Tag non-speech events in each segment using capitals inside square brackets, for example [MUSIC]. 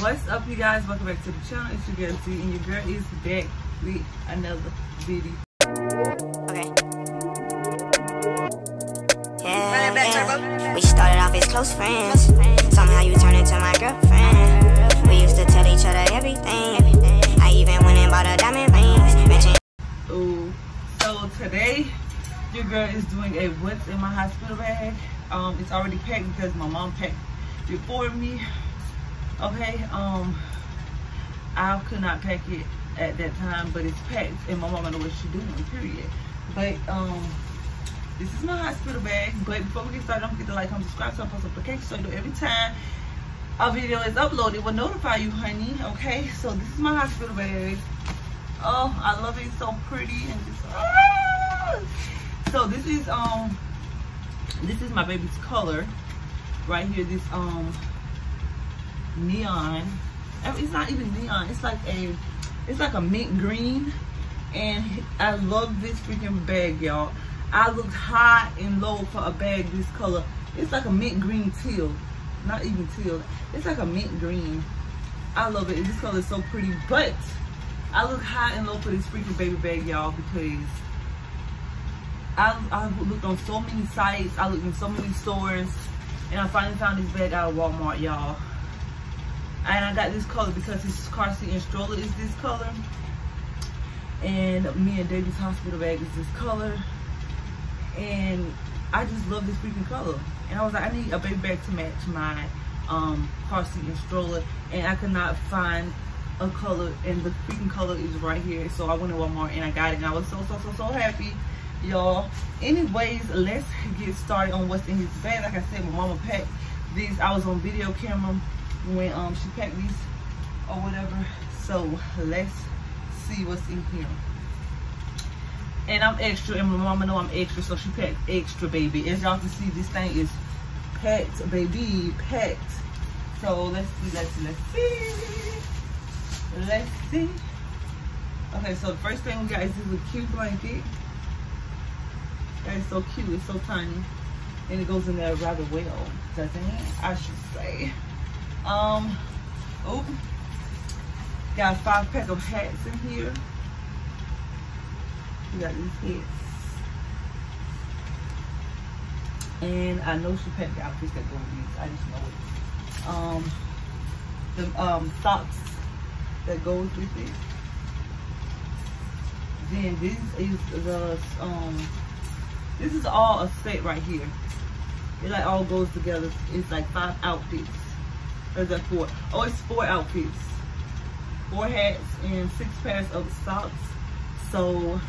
What's up, you guys? Welcome back to the channel. It's your girl t and your girl is back with another video. Okay. Yeah, yeah. We started off as close friends. Somehow you turned into my girlfriend. We used to tell each other everything. I even went and bought a diamond rings. Mention Ooh. So today, your girl is doing a what's in my hospital bag. Um, it's already packed because my mom packed before me. Okay. Um, I could not pack it at that time, but it's packed, and my mama know what she's doing. Period. But um. This is my hospital bag, but before we get started, don't forget to like, comment, subscribe, turn post notifications so you know every time a video is uploaded, it will notify you, honey. Okay, so this is my hospital bag. Oh, I love it. It's so pretty and just ah! So this is um this is my baby's color right here. This um neon. Mean, It's not even neon. It's like a it's like a mint green, and I love this freaking bag, y'all. I looked high and low for a bag this color. It's like a mint green teal, not even teal. It's like a mint green. I love it. This color is so pretty, but I look high and low for this freaking baby bag, y'all, because I, I looked on so many sites. I looked in so many stores, and I finally found this bag out of Walmart, y'all. And I got this color because this car seat and stroller is this color. And me and Davey's hospital bag is this color. And I just love this freaking color. And I was like, I need a baby bag to match my um, car seat and stroller. And I could not find a color and the freaking color is right here. So I went to Walmart and I got it and I was so, so, so, so happy y'all anyways let's get started on what's in his bag like i said my mama packed these i was on video camera when um she packed these or whatever so let's see what's in here and i'm extra and my mama know i'm extra so she packed extra baby as y'all can see this thing is packed baby packed so let's see let's see let's see let's see okay so the first thing we got is this cute blanket that is so cute. It's so tiny. And it goes in there rather well, doesn't it? I should say. Um, oh, got five pack of hats in here. We got these hats. And I know she packed the outfits that go with these. I just know it. Um, the um, socks that goes with it. Then this is the um, this is all a set right here. It like all goes together. It's like five outfits. Or is that four? Oh, it's four outfits. Four hats and six pairs of socks. So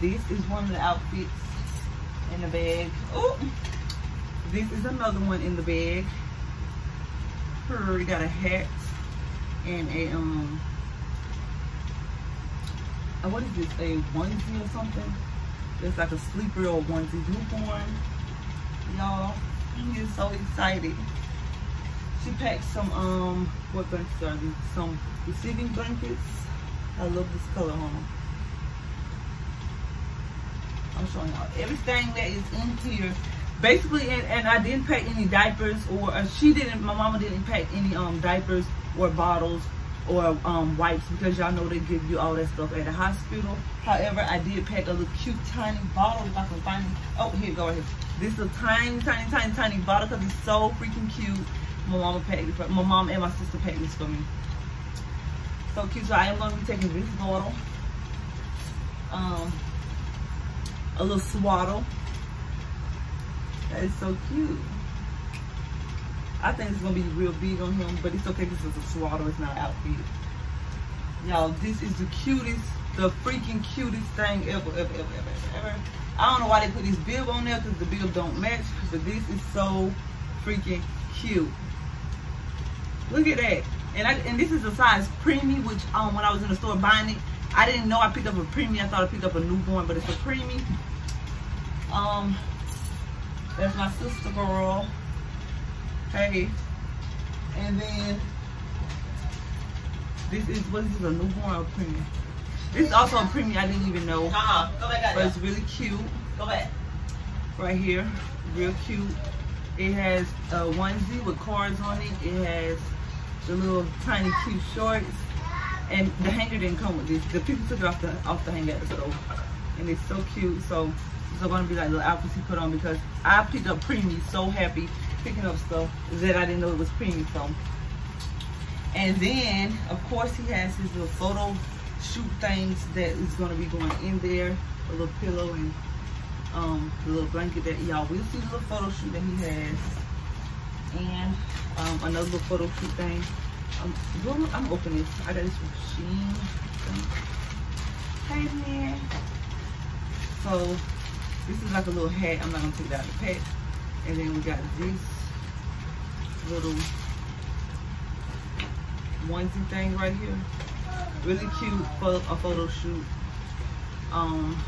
this is one of the outfits in the bag. Oh, this is another one in the bag. Her got a hat and a um. What is this? A onesie or something? It's like a sleeper or onesie newborn. Y'all, he is so excited. She packed some, um, what blankets are these? Some receiving blankets. I love this color home. I'm showing y'all everything that is in here. Basically, and, and I didn't pack any diapers or uh, she didn't, my mama didn't pack any um diapers or bottles or um, wipes because y'all know they give you all that stuff at the hospital. However, I did pack a little cute tiny bottle if I can find it. Oh, here, go ahead. This is a tiny, tiny, tiny, tiny bottle because it's so freaking cute. My mama it for my mom and my sister paid this for me. So cute. So I am going to be taking this bottle. Um, a little swaddle. That is so cute. I think it's gonna be real big on him, but it's okay because it's a swaddle, it's not outfit. Y'all, this is the cutest, the freaking cutest thing ever, ever, ever, ever, ever. I don't know why they put this bib on there because the bib don't match, but this is so freaking cute. Look at that. And I, and this is a size preemie, which um when I was in the store buying it, I didn't know I picked up a preemie. I thought I picked up a newborn, but it's a preemie. Um, that's my sister girl. Hey. And then this is what is this a newborn or premium? This is also a premium I didn't even know. Uh-uh. Go back But it's really cute. Go back. Right here. Real cute. It has a onesie with cards on it. It has the little tiny cute shorts. And the hanger didn't come with this. The people took it off the off the hanger, so and it's so cute. So are gonna be like little outfits he put on because I picked up preemie so happy picking up stuff that I didn't know it was preemie. So and then of course he has his little photo shoot things that is gonna be going in there, a little pillow and um, the little blanket that y'all will see the little photo shoot that he has. And um, another photo shoot thing. Um, I'm opening this. I got this Shein. Hey man. So this is like a little hat. I'm not gonna take that out of the pack. And then we got this little onesie thing right here. Really cute for a photo shoot. Um,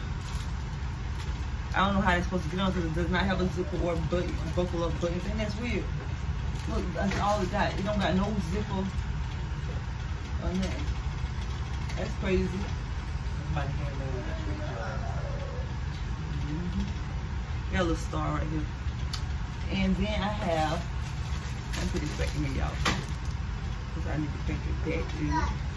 I don't know how they're supposed to get on because it does not have a zipper or button, buckle up buttons, and that's weird. Look, that's all it got. It don't got no zipper on that. That's crazy. Mm -hmm. Got a little star right here. And then I have, let me put this back in here, y'all. Because I need to think of that too.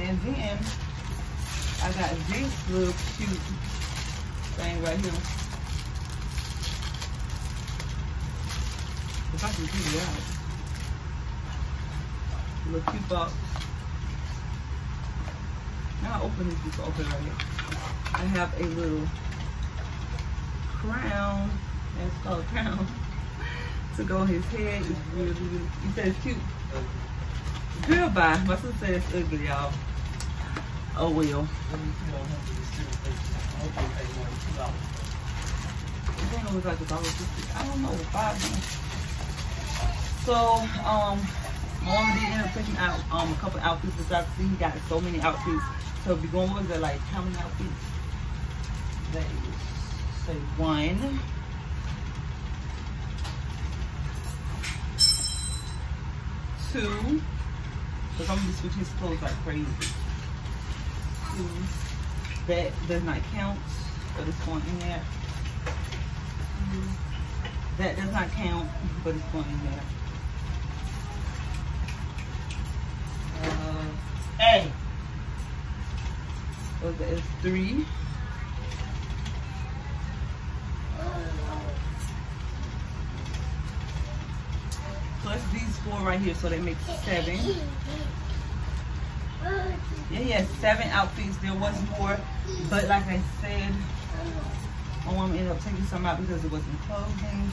And then I got this little cute thing right here. If I can get it out. Little cute box. Now I open this before open right here. I have a little crown. That's called crown. [LAUGHS] to go on his head. It's really, really, you said it's cute. Girl, bye. My sister said it's ugly, y'all. Oh well. I it was like a dollar fifty. I don't know, five So, um, mom did end up taking out um a couple outfits because I see he got so many outfits. So be going with it like how many outfits? They say one. Two. Because I'm gonna be switching his clothes like crazy that does not count, but it's going in there. That does not count, but it's going in there. Uh, A. So that is three. Plus these four right here, so that makes seven. Yeah, he has seven outfits. There was more, but like I said, my mom ended up taking some out because it wasn't clothing.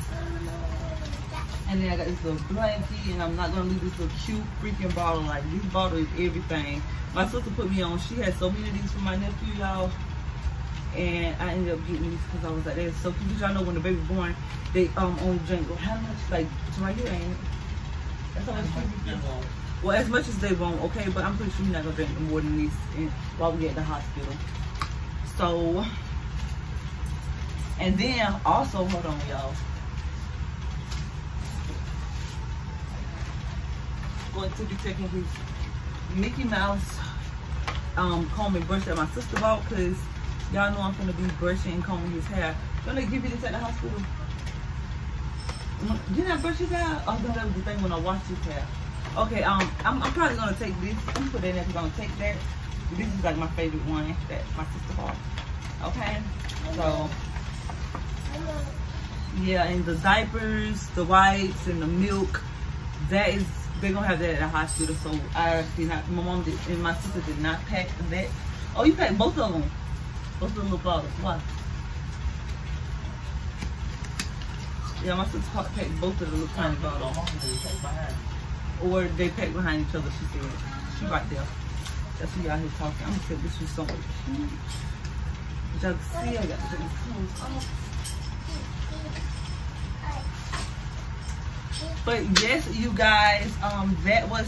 And then I got this little blankie, and I'm not gonna leave this little cute freaking bottle. Like this bottle is everything. My sister put me on. She had so many of these for my nephew, y'all. And I ended up getting these because I was like, they're so cute. Y'all know when the baby born, they um only drink Well, how much? Like it's right here, ain't it? That's how much. Well, as much as they won't, okay? But I'm pretty sure you're not gonna drink more than this while we at the hospital. So, and then also, hold on, y'all. Going to be taking his Mickey Mouse um, comb and brush that my sister bought because y'all know I'm gonna be brushing and combing his hair. Don't they give you this at the hospital? Didn't I brush his hair? Oh, no, that was the thing when I washed his hair. Okay, um, I'm, I'm probably gonna take this. I'm put that in there I'm gonna take that. This is like my favorite one that my sister bought. Okay, so yeah, and the diapers, the wipes, and the milk. That is, they're gonna have that at the hospital. So I did not. My mom did, and my sister did not pack that. Oh, you packed both of them. Both of the little bottles. Why? Yeah, my sister packed both of the little tiny bottles or they pack behind each other, she said. She right there. That's who y'all here talking. I'm gonna say this was so much. But y'all see I got the. But yes, you guys, um, that was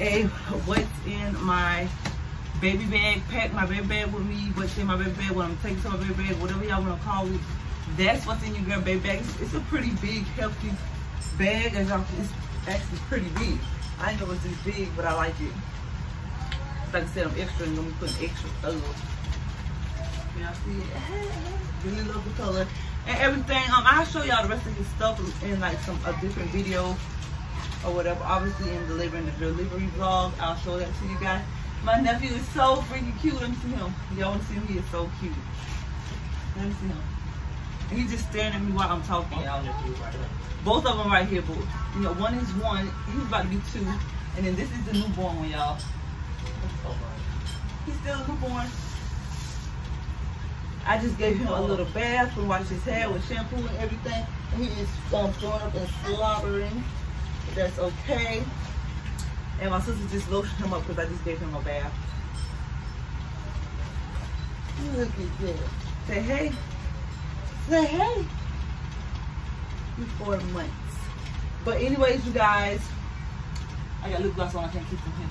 a what's in my baby bag. Pack my baby bag with me. What's in my baby bag? What I'm taking to my baby bag, whatever y'all wanna call it. That's what's in your girl baby bag. It's, it's a pretty big, healthy bag. As y'all, it's actually pretty big. I didn't know it was this big, but I like it. Like I said, I'm extra and I'm gonna put putting extra thug. Y'all see it? [LAUGHS] Really love the color. and everything. Um, I'll show y'all the rest of his stuff in like some a different video or whatever. Obviously in delivering the delivery vlog, I'll show that to you guys. My nephew is so freaking cute. Let me see him. Y'all want to see him? He is so cute. Let me see him. He's just staring at me while I'm talking, y'all. Both of them right here, but you know, one is one. He's about to be two, and then this is the newborn one, y'all. He's still a newborn. I just gave him a little bath and washed his hair with shampoo and everything. And he is um, throwing up and slobbering. That's okay. And my sister just lotioned him up because I just gave him a bath. Look at that. Say hey. Say hey. You four months. But anyways, you guys, I got lip gloss on. I can't keep them here.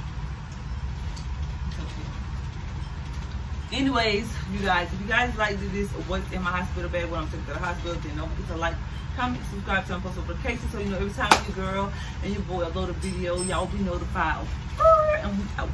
anyways you guys if you guys like this what's in my hospital bag when i'm taking to the hospital then don't forget to like comment subscribe turn post notifications so you know every time your girl and your boy upload a video y'all be notified and we out